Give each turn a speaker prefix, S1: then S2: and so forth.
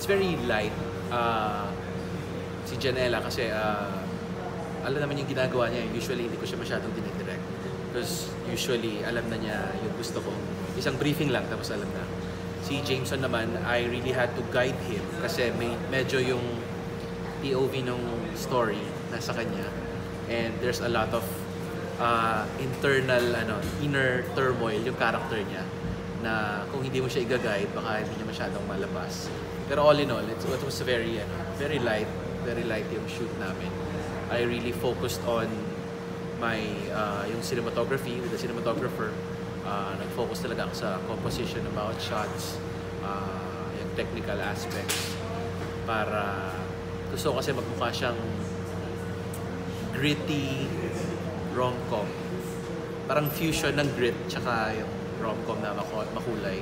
S1: it's very light. Uh, si Janela kasi uh, alam naman yung ginagawa niya. Usually, hindi ko siya masyadong dinidirect. Because usually, alam na niya yung gusto ko. Isang briefing lang, tapos alam na. Si Jameson naman, I really had to guide him kasi may, medyo yung POV ng story nasa kanya. And there's a lot of uh, internal, ano, inner turmoil yung character niya na hindi mo siya i-guide, baka hindi niya masyadong malabas. Pero all in all, it, it was very, ano, very light, very light yung shoot namin. I really focused on my, uh, yung cinematography with the cinematographer. Uh, nag-focus talaga ako sa composition bawat shots, uh, yung technical aspects. Para gusto kasi magmukha siyang gritty rom-com. Parang fusion ng grit tsaka yung รอมก
S2: ลมนามาคุณเลย